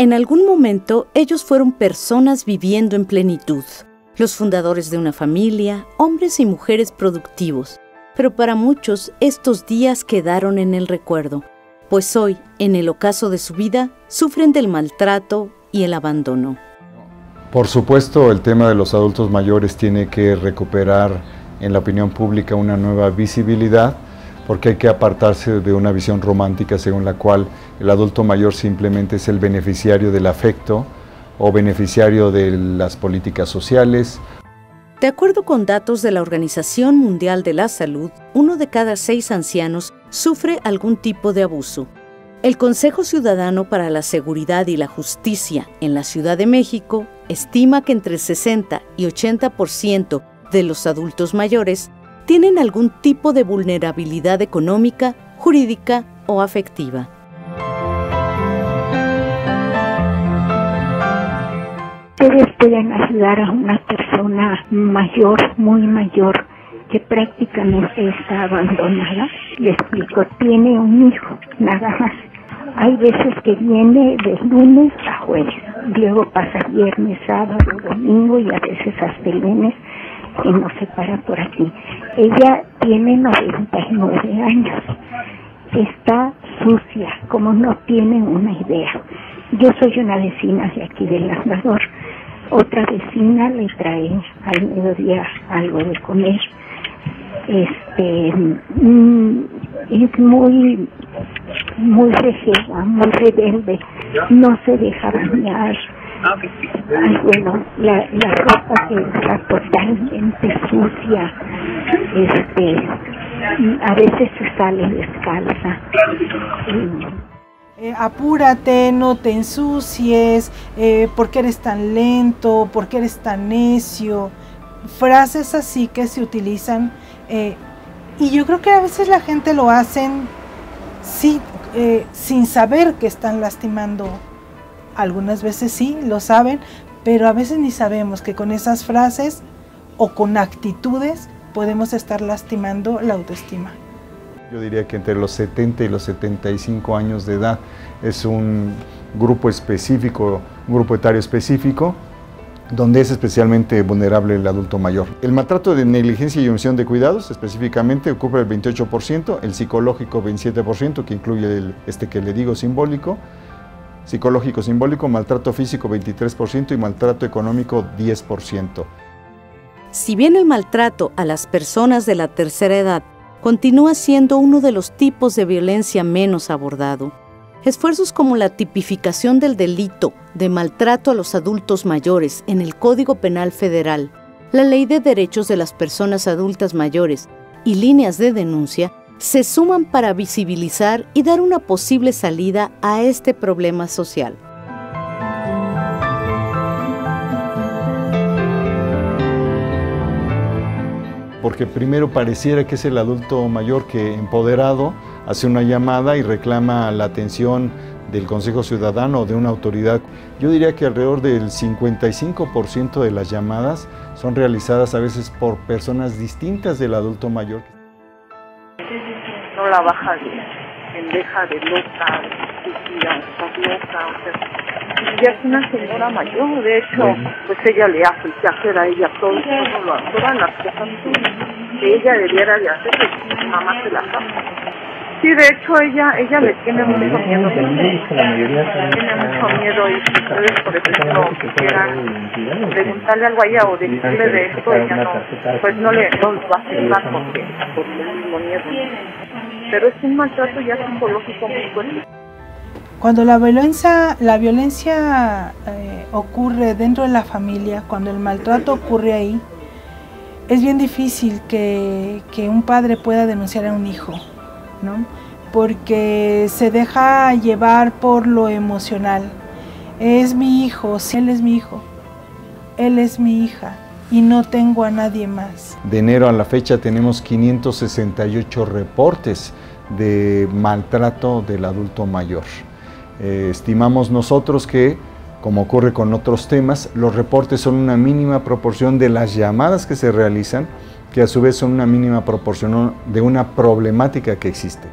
En algún momento ellos fueron personas viviendo en plenitud, los fundadores de una familia, hombres y mujeres productivos, pero para muchos estos días quedaron en el recuerdo, pues hoy, en el ocaso de su vida, sufren del maltrato y el abandono. Por supuesto, el tema de los adultos mayores tiene que recuperar en la opinión pública una nueva visibilidad, porque hay que apartarse de una visión romántica según la cual el adulto mayor simplemente es el beneficiario del afecto o beneficiario de las políticas sociales. De acuerdo con datos de la Organización Mundial de la Salud, uno de cada seis ancianos sufre algún tipo de abuso. El Consejo Ciudadano para la Seguridad y la Justicia en la Ciudad de México estima que entre 60 y 80% de los adultos mayores tienen algún tipo de vulnerabilidad económica, jurídica o afectiva. Ustedes pueden ayudar a una persona mayor, muy mayor, que prácticamente está abandonada. Le explico, tiene un hijo, nada más. Hay veces que viene de lunes a jueves, luego pasa viernes, sábado, domingo y a veces hasta el lunes y no se para por aquí. Ella tiene 99 años, está sucia, como no tiene una idea. Yo soy una vecina de aquí del Labrador. Otra vecina le trae al mediodía algo de comer. Este mm, es muy muy rejega, muy rebelde, no se deja bañar, Ay, bueno, la, la ropa que está totalmente sucia, este, a veces se sale descalza. Eh, apúrate, no te ensucies, eh, ¿por qué eres tan lento? ¿Por qué eres tan necio? Frases así que se utilizan eh, y yo creo que a veces la gente lo hacen sí, eh, sin saber que están lastimando algunas veces sí, lo saben, pero a veces ni sabemos que con esas frases o con actitudes podemos estar lastimando la autoestima. Yo diría que entre los 70 y los 75 años de edad es un grupo específico, un grupo etario específico, donde es especialmente vulnerable el adulto mayor. El maltrato de negligencia y omisión de cuidados específicamente ocupa el 28%, el psicológico 27%, que incluye este que le digo simbólico, psicológico simbólico, maltrato físico 23% y maltrato económico 10%. Si bien el maltrato a las personas de la tercera edad continúa siendo uno de los tipos de violencia menos abordado, esfuerzos como la tipificación del delito de maltrato a los adultos mayores en el Código Penal Federal, la Ley de Derechos de las Personas Adultas Mayores y líneas de denuncia se suman para visibilizar y dar una posible salida a este problema social. Porque primero pareciera que es el adulto mayor que empoderado hace una llamada y reclama la atención del Consejo Ciudadano o de una autoridad. Yo diría que alrededor del 55% de las llamadas son realizadas a veces por personas distintas del adulto mayor no la baja de pendeja, de loca, de estúpida, estás loca, o sea, ella es una señora mayor, de hecho, pues ella le hace el hacer a ella todo, todo lo, todas las cosas que ella debiera de hacer, pues su mamá se las hace. Sí, de hecho ella ella le tiene mucho miedo. Tiene mucho miedo y si ustedes, por ejemplo, quisieran preguntarle algo a ella o decirle de esto, ella no, pues no le no va a aceptar porque, porque el mismo miedo pero es un maltrato ya psicológico muy fuerte. Cuando la violencia, la violencia eh, ocurre dentro de la familia, cuando el maltrato ocurre ahí, es bien difícil que, que un padre pueda denunciar a un hijo, ¿no? porque se deja llevar por lo emocional. Es mi hijo, si él es mi hijo, él es mi hija y no tengo a nadie más. De enero a la fecha tenemos 568 reportes de maltrato del adulto mayor. Eh, estimamos nosotros que, como ocurre con otros temas, los reportes son una mínima proporción de las llamadas que se realizan, que a su vez son una mínima proporción de una problemática que existe.